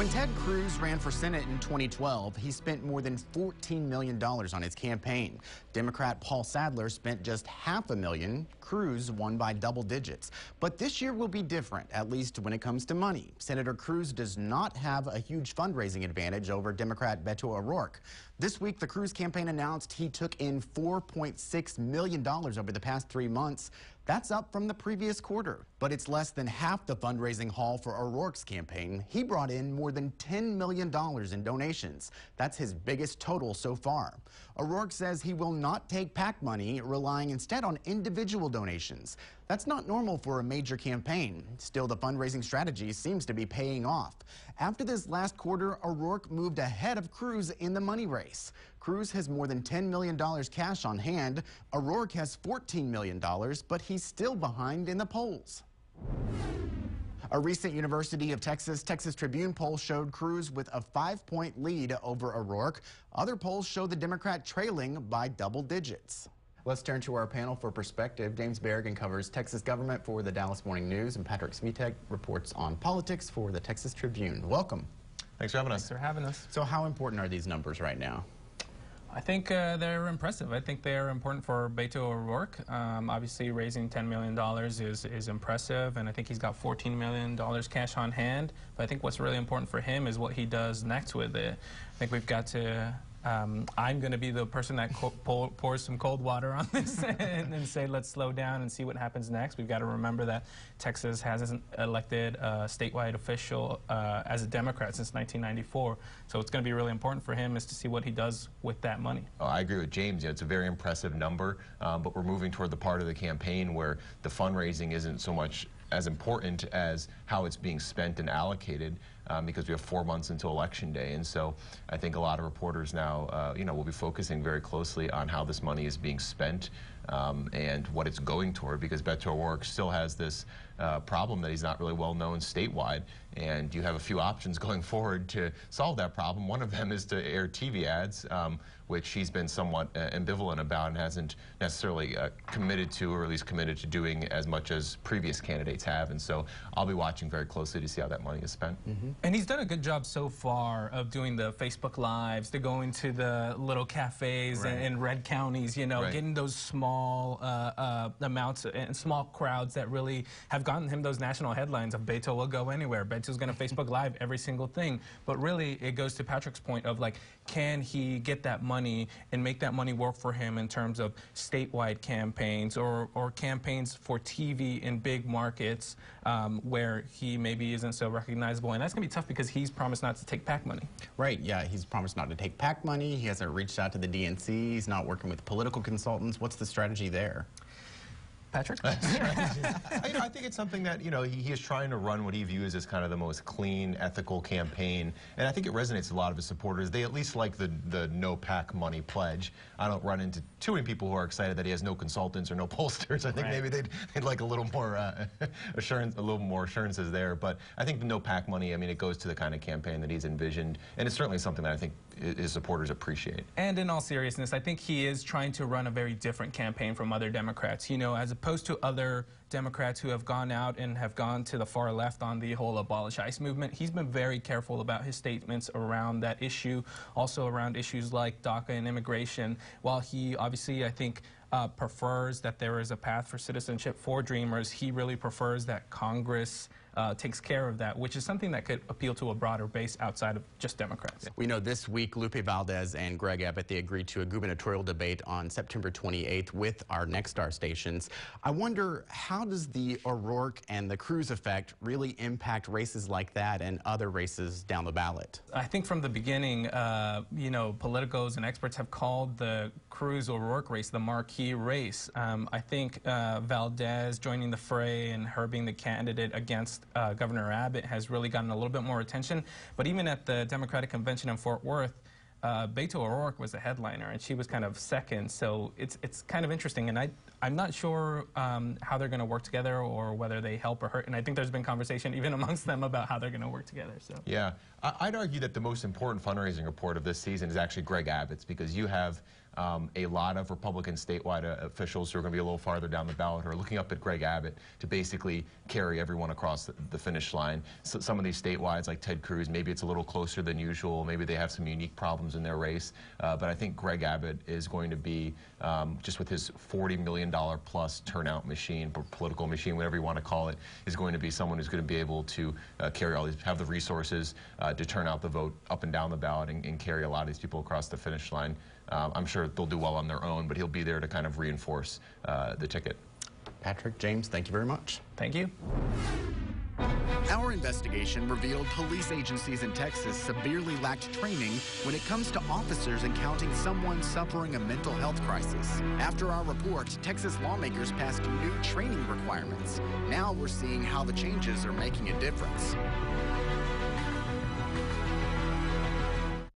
When Ted Cruz ran for Senate in 2012, he spent more than $14 million on his campaign. Democrat Paul Sadler spent just half a million. Cruz won by double digits. But this year will be different, at least when it comes to money. Senator Cruz does not have a huge fundraising advantage over Democrat Beto O'Rourke. This week, the Cruz campaign announced he took in $4.6 million over the past three months. That's up from the previous quarter, but it's less than half the fundraising haul for O'Rourke's campaign. He brought in more than $10 million in donations. That's his biggest total so far. O'Rourke says he will not take PAC money, relying instead on individual donations. That's not normal for a major campaign. Still, the fundraising strategy seems to be paying off. After this last quarter, O'Rourke moved ahead of Cruz in the money race. Cruz has more than $10 million cash on hand. O'Rourke has $14 million, but he's still behind in the polls. A recent University of Texas Texas Tribune poll showed Cruz with a five-point lead over O'Rourke. Other polls show the Democrat trailing by double digits. Let's turn to our panel for perspective. James Barragán covers Texas government for the Dallas Morning News, and Patrick Svitek reports on politics for the Texas Tribune. Welcome. Thanks for having us. Thanks for having us. So how important are these numbers right now? I think uh, they're impressive. I think they're important for Beto O'Rourke. Um, obviously, raising $10 million is, is impressive, and I think he's got $14 million cash on hand. But I think what's really important for him is what he does next with it. I think we've got to um, I'm going to be the person that pours some cold water on this and, and, say, let's slow down and see what happens next. We've got to remember that Texas hasn't elected a statewide official uh, as a Democrat since 1994. So it's going to be really important for him is to see what he does with that money. Oh, I agree with James. Yeah, it's a very impressive number, um, but we're moving toward the part of the campaign where the fundraising isn't so much as important as how it's being spent and allocated um, because we have four months until election day. And so I think a lot of reporters now, uh, you know, will be focusing very closely on how this money is being spent um, and what it's going toward because Beto O'Rourke still has this uh, problem that he's not really well known statewide. And you have a few options going forward to solve that problem. One of them is to air TV ads, um, which he's been somewhat uh, ambivalent about and hasn't necessarily uh, committed to, or at least committed to doing as much as previous candidates have. And so I'll be watching very closely to see how that money is spent. Mm -hmm. And he's done a good job so far of doing the Facebook Lives, to going to the little cafes right. in, in, red counties, you know, right. getting those small uh, uh, amounts and small crowds that really have gotten him those national headlines of Beto will go anywhere. Beto's going to Facebook Live every single thing. But really, it goes to Patrick's point of like, can he get that money and make that money work for him in terms of statewide campaigns or, or campaigns for TV in big markets um, where he maybe isn't so recognizable. And that's going to be tough because he's promised not to take PAC money. Right, yeah, he's promised not to take PAC money. He hasn't reached out to the DNC. He's not working with political consultants. What's the strategy there? Patrick? I, you know, I, think it's something that, you know, he, he, is trying to run what he views as kind of the most clean, ethical campaign. And I think it resonates with a lot of his supporters. They at least like the, the no PAC money pledge. I don't run into too many people who are excited that he has no consultants or no pollsters. I think right. maybe they'd, they'd like a little more uh, assurance, a little more assurances there. But I think the no PAC money, I mean, it goes to the kind of campaign that he's envisioned. And it's certainly something that I think his supporters appreciate. And in all seriousness, I think he is trying to run a very different campaign from other Democrats. You know, as opposed to other Democrats who have gone out and have gone to the far left on the whole abolish ICE movement. He's been very careful about his statements around that issue, also around issues like DACA and immigration. While he obviously, I think, uh, prefers that there is a path for citizenship for Dreamers, he really prefers that Congress uh, takes care of that, which is something that could appeal to a broader base outside of just Democrats. We know this week Lupe Valdez and Greg Abbott, they agreed to a gubernatorial debate on September 28th with our Nexstar stations. I wonder how does the O'Rourke and the Cruz effect really impact races like that and other races down the ballot? I think from the beginning, uh, you know, politicos and experts have called the Cruz-O'Rourke race the marquee race. Um, I think uh, Valdez joining the fray and her being the candidate against uh, Governor Abbott has really gotten a little bit more attention. But even at the Democratic Convention in Fort Worth, uh, Beto O'Rourke was a headliner, and she was kind of second. So it's it's kind of interesting, and I I'm not sure um, how they're going to work together or whether they help or hurt. And I think there's been conversation even amongst them about how they're going to work together. So yeah, I'd argue that the most important fundraising report of this season is actually Greg Abbott's because you have um, a lot of Republican statewide uh, officials who are going to be a little farther down the ballot are looking up at Greg Abbott to basically carry everyone across the, the finish line. So some of these statewide, like Ted Cruz, maybe it's a little closer than usual. Maybe they have some unique problems in their race. Uh, but I think Greg Abbott is going to be, um, just with his $40 million plus turnout machine, political machine, whatever you want to call it, is going to be someone who's going to be able to uh, carry all these, have the resources uh, to turn out the vote up and down the ballot and, and carry a lot of these people across the finish line. Um, I'm sure they'll do well on their own, but he'll be there to kind of reinforce uh, the ticket. Patrick, James, thank you very much. Thank you. Our investigation revealed police agencies in Texas severely lacked training when it comes to officers encountering someone suffering a mental health crisis. After our report, Texas lawmakers passed new training requirements. Now we're seeing how the changes are making a difference.